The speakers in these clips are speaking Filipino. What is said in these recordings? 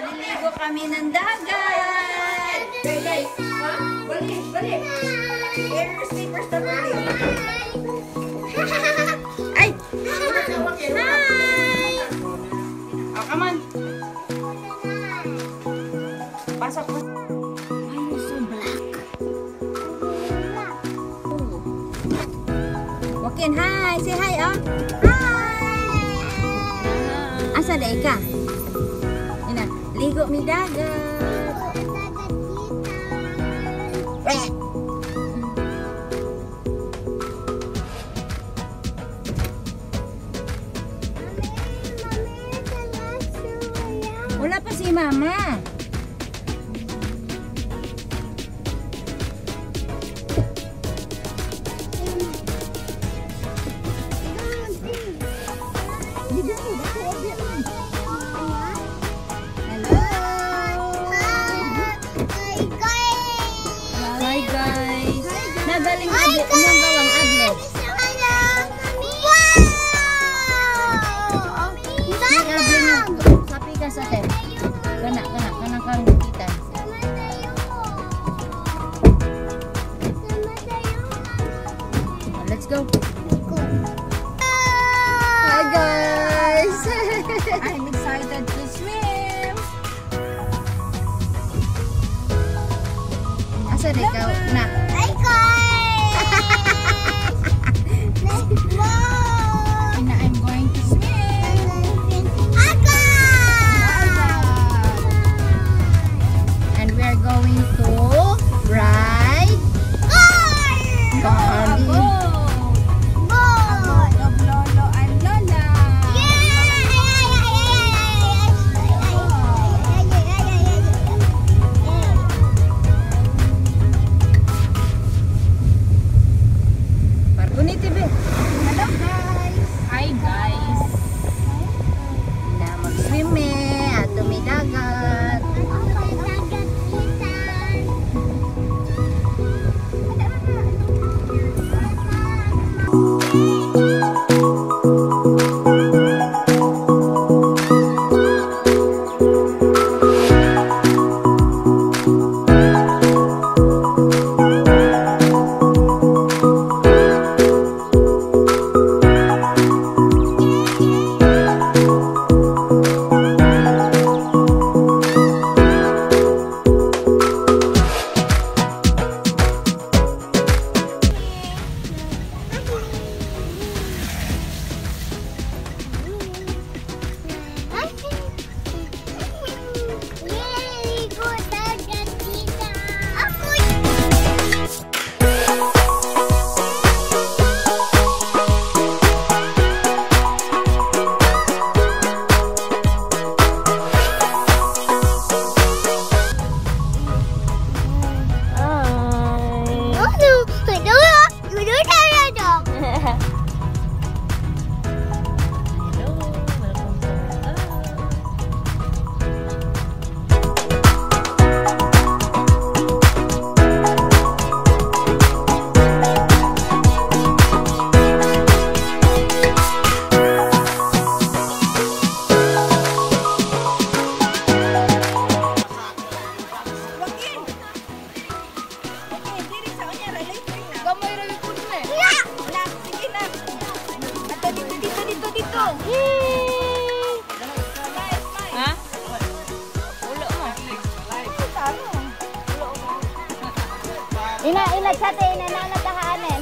Maliligo kami ng dagat. Balik, ha? Balik, balik. Your slippers na balik. Ay! Hi! Hi! Oh, come on. Pasok mo. Why you so black? Wakin, hi! Say hi, oh. Asa day ka? Ina, ligo mi dagat. Eh. Wala pa si mama.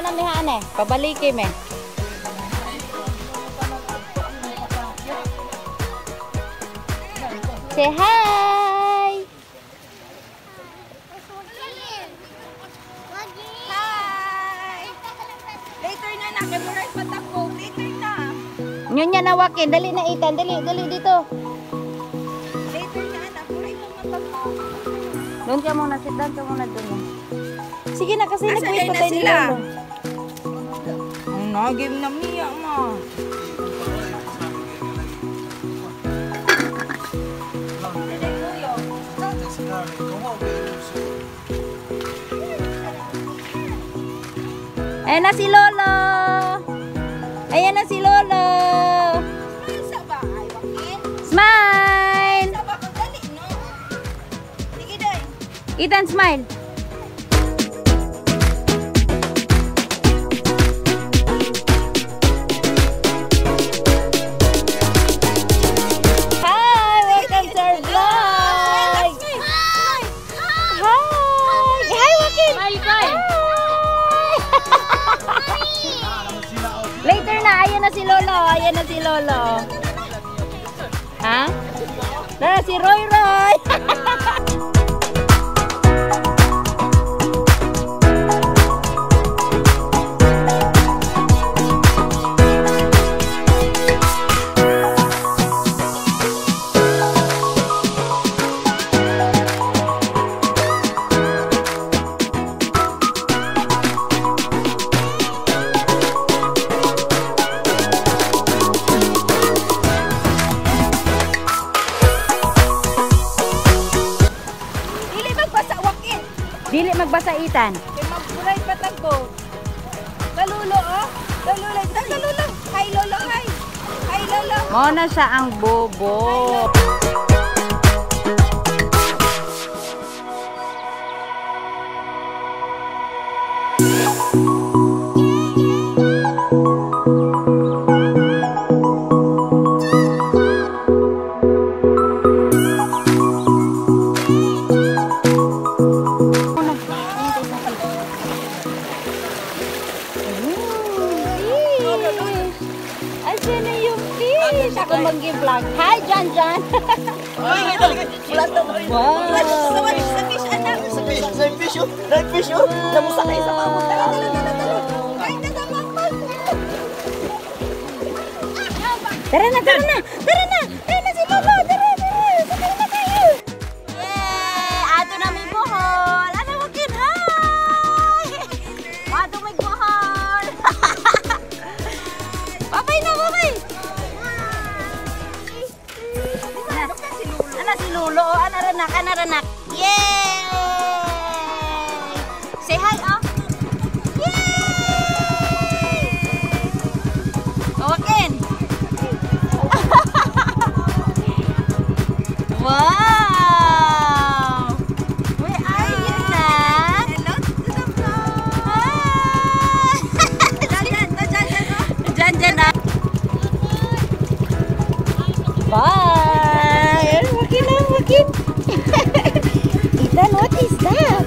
Nanatahaan eh, nanamihaan eh. Pabaliki me. Say hi! Hi! Later na na, kaya right patakbo. Later na. Yun yan nawakin, dali na itan, dali, dali dito. Later na, anak. Right na matakbo. Doon ka muna, sit down ka muna doon. eh. Sige na, kasi Asa nag-wait na pa tayo nila. Ang nagim na miya, ma. Ayan na si Lolo! Ayan na si Lolo! Smile! Ethan, smile! ayan na si Lolo. Ayan na si Lolo. Ha? Na si Roy Roy. nagbasaitan? Kay magbulay patagbo. Lalulo, oh. Lalulo. Lalulo. Hi, lolo. Hi. Hi, lolo. Mona siya ang bobo. Hi, lolo. Namusakay sa mga muta. Tara na, tara na! Bye! Makin, makin! What is that!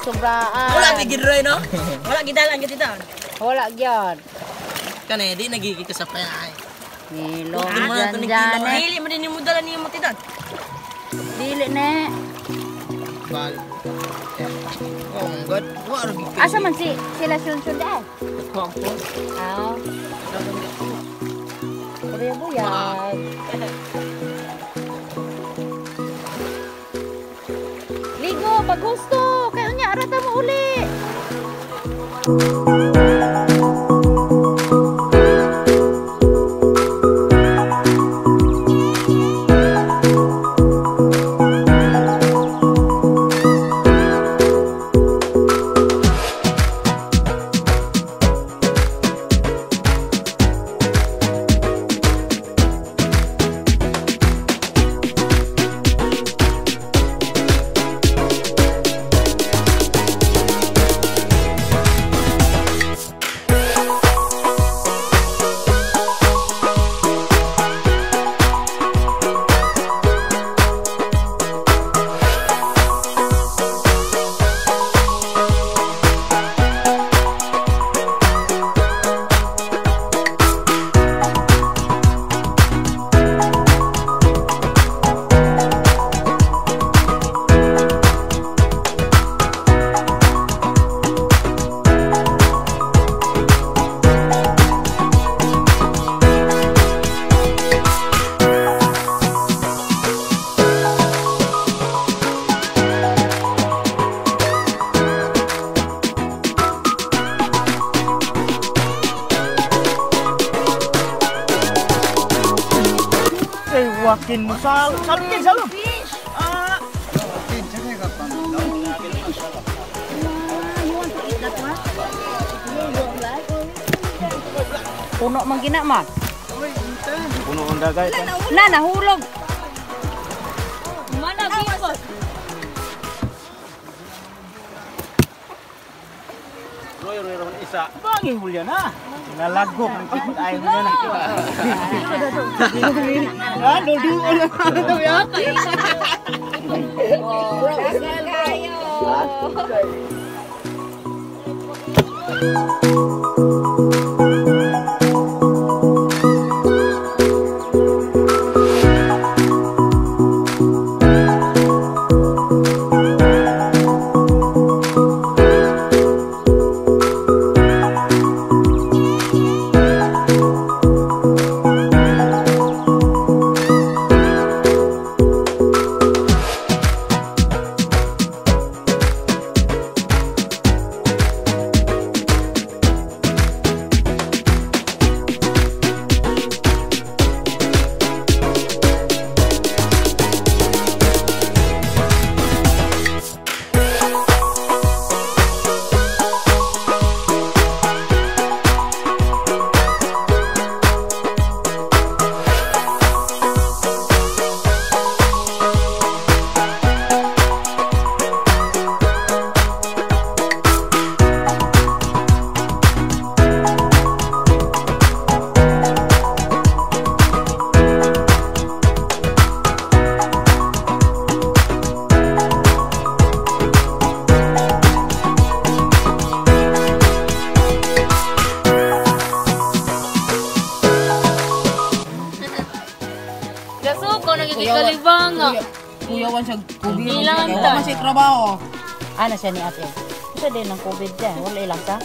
sobraan. Wala bigid no. Wala gid dalan gid itaw. Wala gyud. Kani di nagigit sa pay. Nilo. Dili man din mo dalan nimo tidan. Dili ne. Bal. Oh, god. Wa ro gid. Asa man si sila sunsun dai? Eh? Ko. Aw. Kuya buya. Ligo, pagusto. Gusto. Kaya unya arata mo uli. Eh, wakin mo sa salpin sa loob. Puno man gina man. Puno ang dagay. Na nahulog. Roy, roy, roy, isa. Bangin mo yan, ha? Nalagok ang kipot ay mo yan. Ah, dodo lang. Ito yan. Gasuko trabaho. Ano siya ni ate? Isa din ng COVID dyan. Wala ilang ka?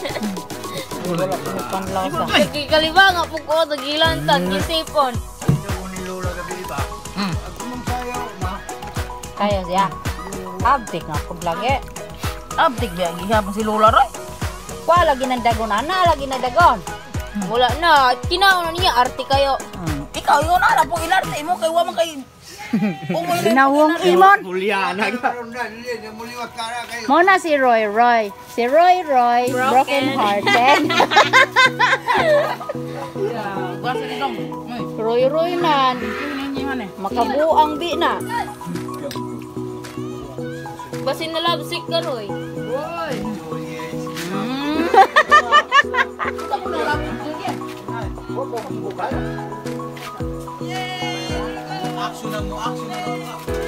Wala ko panlaw sa. Nagigikalibang po ko dagilan tan gisipon. Kaya siya. Abdik nga po lagi. Abdik biya gihapon si Lola Roy. Wala lagi ng dagon. Ana lagi na dagon. Wala na, kinauna niya arte kayo. Ikaw yun na po inarte mo kay wa man kay Binawang imon. Mo na si Roy Roy. Si Roy Roy. Broken hearted. Dong. Moy. Roy Roy man. Makabuang bi na. Basin na love sick ka, Roy. 阿修罗母啊！